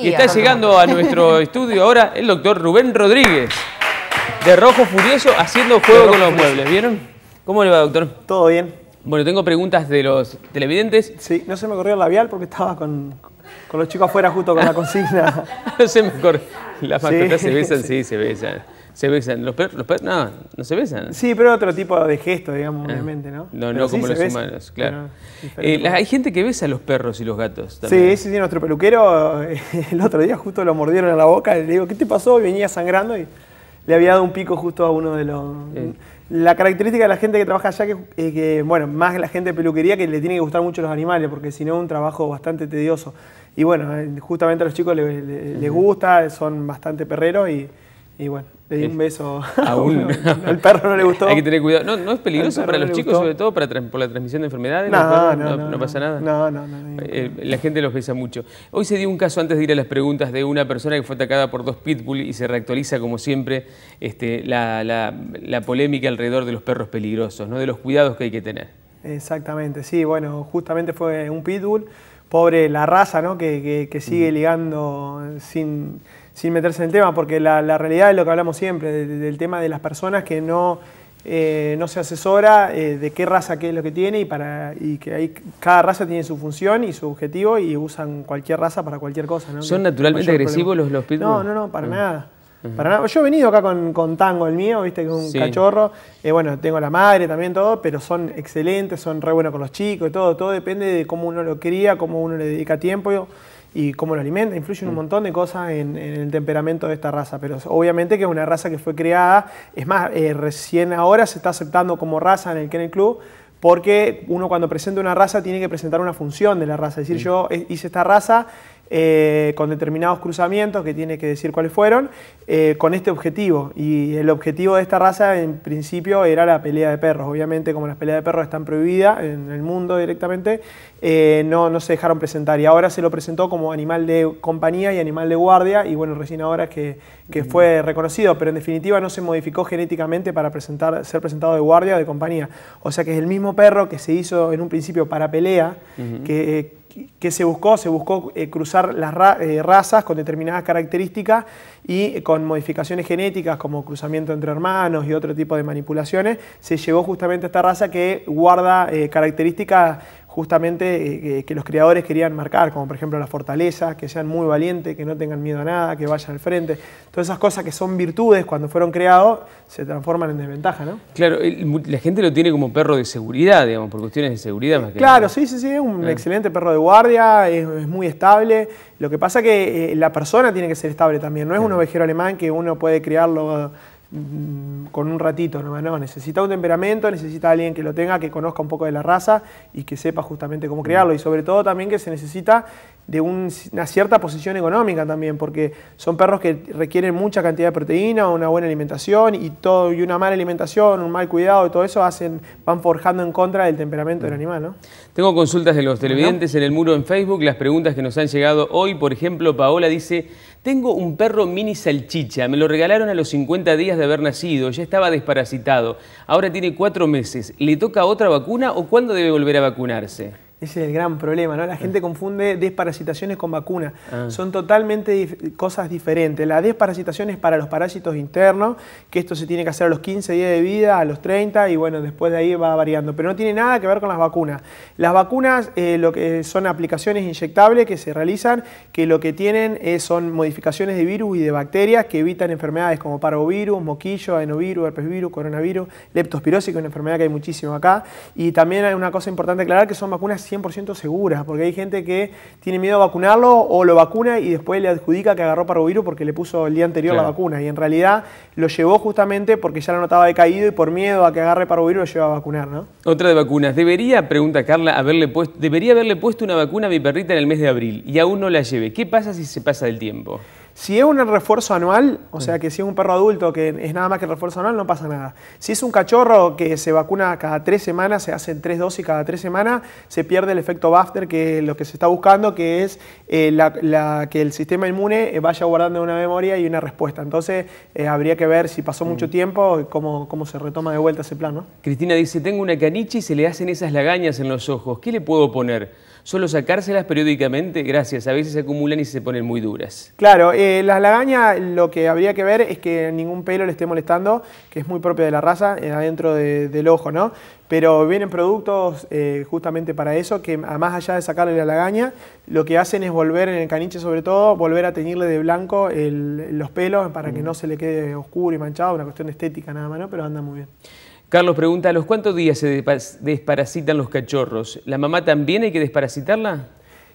Y está llegando a nuestro estudio ahora el doctor Rubén Rodríguez, de Rojo Furioso, haciendo juego con los muebles. ¿Vieron? ¿Cómo le va, doctor? Todo bien. Bueno, tengo preguntas de los televidentes. Sí, no se me corrió el labial porque estaba con, los chicos afuera justo con la consigna. no se me corrió. Las mascotas se besan, sí, se besan. Se besan. ¿Los perros? Los perros no, no se besan. Sí, pero otro tipo de gesto, digamos, ah. obviamente, ¿no? No, no como los humanos, claro. Eh, hay gente que besa a los perros y los gatos también. Sí, sí, sí, nuestro peluquero el otro día justo lo mordieron en la boca y le digo, ¿qué te pasó? Y venía sangrando y le había dado un pico justo a uno de los... La característica de la gente que trabaja allá, que, es que, bueno, más la gente de peluquería, que le tiene que gustar mucho los animales, porque si no es un trabajo bastante tedioso. Y bueno, eh, justamente a los chicos les, gusta, son bastante perreros y, y bueno, le di un beso a un, al perro no le gustó. Hay que tener cuidado. No, es peligroso para los chicos, sobre todo para, por la transmisión de enfermedades. No, no, no, no, pasa nada. No, no, no. Eh, la gente los besa mucho. Hoy se dio un caso antes de ir a las preguntas de una persona que fue atacada por dos pitbull y se reactualiza como siempre este, la, la, la polémica alrededor de los perros peligrosos, ¿no? de los cuidados que hay que tener. Exactamente, sí, bueno, justamente fue un pitbull, pobre la raza, ¿no? Que, que, sigue ligando sin sin meterse en el tema, porque la, realidad es lo que hablamos siempre, del, tema de las personas que no, eh, no se asesora eh, de qué raza qué es lo que tiene y, para, y que hay, cada raza tiene su función y su objetivo y usan cualquier raza para cualquier cosa. ¿no? ¿Son naturalmente agresivos los, los pitbull? No, no, no, para nada. Para nada. Yo he venido acá con, Tango, el mío, viste, que es un cachorro. Eh, bueno, tengo la madre también, todo, pero son excelentes, son re buenos con los chicos y todo. Todo depende de cómo uno lo cría, cómo uno le dedica tiempo y cómo lo alimenta, influyen un mm. montón de cosas en, el temperamento de esta raza, pero obviamente que es una raza que fue creada, es más, eh, recién ahora se está aceptando como raza en el Kennel Club, porque uno cuando presenta una raza tiene que presentar una función de la raza, es decir, mm. yo hice esta raza eh, con determinados cruzamientos, que tiene que decir cuáles fueron, eh, con este objetivo. Y el objetivo de esta raza en principio era la pelea de perros. Obviamente como las peleas de perros están prohibidas en el mundo directamente, eh, no, no se dejaron presentar. Y ahora se lo presentó como animal de compañía y animal de guardia, y bueno, recién ahora que, que fue reconocido, pero en definitiva no se modificó genéticamente para presentar, ser presentado de guardia o de compañía. O sea que es el mismo perro que se hizo en un principio para pelea, que ¿Qué se buscó? Se buscó eh, cruzar las eh, razas con determinadas características y con modificaciones genéticas como cruzamiento entre hermanos y otro tipo de manipulaciones, se llevó justamente a esta raza que guarda eh, características justamente eh, que los creadores querían marcar, como por ejemplo la fortaleza, que sean muy valientes, que no tengan miedo a nada, que vayan al frente. Todas esas cosas que son virtudes cuando fueron creados se transforman en desventaja, ¿no? Claro, la gente lo tiene como perro de seguridad, digamos, por cuestiones de seguridad más que Claro, sí, sí, sí, es un ah. excelente perro de guardia, es, muy estable. Lo que pasa que eh, la persona tiene que ser estable también, no es un ovejero alemán que uno puede criarlo con un ratito, no, no, necesita un temperamento, necesita alguien que lo tenga, que conozca un poco de la raza y que sepa justamente cómo criarlo. Y sobre todo también que se necesita de una cierta posición económica también, porque son perros que requieren mucha cantidad de proteína, una buena alimentación y todo y una mala alimentación, un mal cuidado y todo eso hacen, van forjando en contra del temperamento del animal. ¿no? Tengo consultas de los televidentes en el muro en Facebook, las preguntas que nos han llegado hoy, por ejemplo, Paola dice tengo un perro mini salchicha, me lo regalaron a los 50 días de haber nacido, ya estaba desparasitado, ahora tiene cuatro meses. ¿Le toca otra vacuna o cuándo debe volver a vacunarse? Ese es el gran problema, ¿no? La gente confunde desparasitaciones con vacuna. Ah. Son totalmente cosas diferentes. La desparasitación es para los parásitos internos, que esto se tiene que hacer a los 15 días de vida, a los 30, y bueno, después de ahí va variando. Pero no tiene nada que ver con las vacunas. Las vacunas eh, lo que son aplicaciones inyectables que se realizan, que lo que tienen son modificaciones de virus y de bacterias que evitan enfermedades como parvovirus, moquillo, adenovirus, herpesvirus, coronavirus, leptospirosis, que es una enfermedad que hay muchísimo acá. Y también hay una cosa importante aclarar, que son vacunas 100% seguras, porque hay gente que tiene miedo a vacunarlo o lo vacuna y después le adjudica que agarró parvovirus porque le puso el día anterior la vacuna. Y en realidad lo llevó justamente porque ya lo notaba decaído y por miedo a que agarre parvovirus lo lleva a vacunar, ¿no? Otra de vacunas. ¿Debería, pregunta Carla, haberle puesto, debería haberle puesto una vacuna a mi perrita en el mes de abril y aún no la lleve? ¿Qué pasa si se pasa del tiempo? Si es un refuerzo anual, o sea que si es un perro adulto que es nada más que el refuerzo anual, no pasa nada. Si es un cachorro que se vacuna cada tres semanas, se hacen tres dosis cada tres semanas, se pierde el efecto buffer, que es lo que se está buscando, que es eh, que el sistema inmune eh, vaya guardando una memoria y una respuesta. Entonces eh, habría que ver si pasó mucho mm. tiempo, cómo, cómo se retoma de vuelta ese plan. Cristina dice, tengo una caniche y se le hacen esas lagañas en los ojos. ¿Qué le puedo poner? ¿Solo sacárselas periódicamente? Gracias, a veces se acumulan y se ponen muy duras. Claro, eh, las lagañas lo que habría que ver es que ningún pelo le esté molestando, que es muy propio de la raza, eh, adentro del ojo, ¿no? Pero vienen productos eh, justamente para eso, que más allá de sacarle la lagaña, lo que hacen es volver, en el caniche sobre todo, volver a teñirle de blanco los pelos para que no se le quede oscuro y manchado, una cuestión estética nada más, ¿no? Pero anda muy bien. Carlos pregunta, ¿a los cuántos días se desparasitan los cachorros? ¿La mamá también hay que desparasitarla?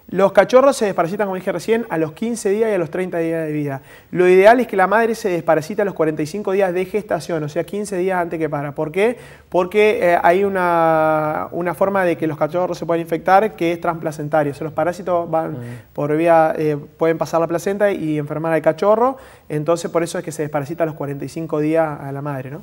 Los cachorros se desparasitan, como dije recién, a los 15 días y a los 30 días de vida. Lo ideal es que la madre se desparasite a los 45 días de gestación, o sea, 15 días antes que para. ¿Por qué? Porque eh, hay una, forma de que los cachorros se puedan infectar que es transplacentario. O sea, los parásitos van por vía, eh, pueden pasar la placenta y enfermar al cachorro. Entonces, por eso es que se desparasita a los 45 días a la madre, ¿no?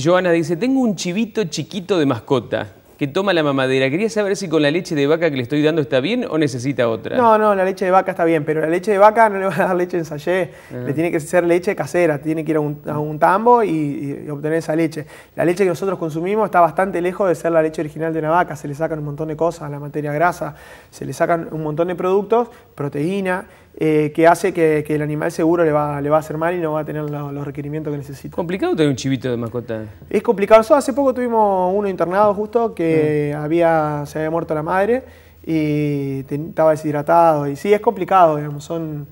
Joana dice, tengo un chivito chiquito de mascota que toma la mamadera. Quería saber si con la leche de vaca que le estoy dando está bien o necesita otra. No, no, la leche de vaca está bien, pero la leche de vaca no le va a dar leche en sallé, le ah. tiene que ser leche casera, tiene que ir a un, tambo y, obtener esa leche. La leche que nosotros consumimos está bastante lejos de ser la leche original de una vaca, se le sacan un montón de cosas, la materia grasa, se le sacan un montón de productos, proteína, eh, que hace que, el animal seguro le va, le va a hacer mal y no va a tener los, requerimientos que necesita. ¿Complicado tener un chivito de mascota? Es complicado. hace poco tuvimos uno internado justo que ah. había, se había muerto la madre y estaba deshidratado. Y sí, es complicado, digamos. Son,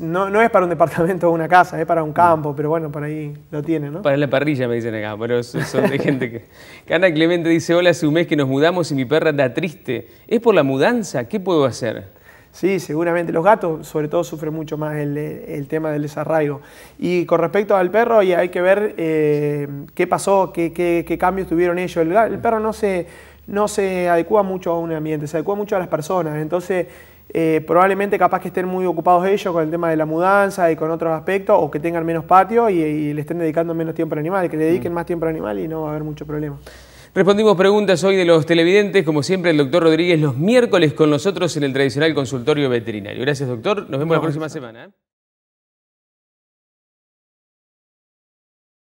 no, es para un departamento o una casa, es para un campo, pero bueno, por ahí lo tiene, ¿no? Para la parrilla me dicen acá, pero son de gente que... Cana Clemente dice, hola, hace un mes que nos mudamos y mi perra está triste. ¿Es por la mudanza? ¿Qué puedo hacer? Sí, seguramente. Los gatos, sobre todo, sufren mucho más el, tema del desarraigo. Y con respecto al perro, hay que ver eh, qué pasó, qué, cambios tuvieron ellos. El, perro no se, no se adecua mucho a un ambiente, se adecua mucho a las personas. Entonces, eh, probablemente capaz que estén muy ocupados ellos con el tema de la mudanza y con otros aspectos, o que tengan menos patio y, le estén dedicando menos tiempo al animal, que le dediquen mm. más tiempo al animal y no va a haber mucho problema. Respondimos preguntas hoy de los televidentes, como siempre el doctor Rodríguez los miércoles con nosotros en el tradicional consultorio veterinario. Gracias doctor, nos vemos la próxima semana.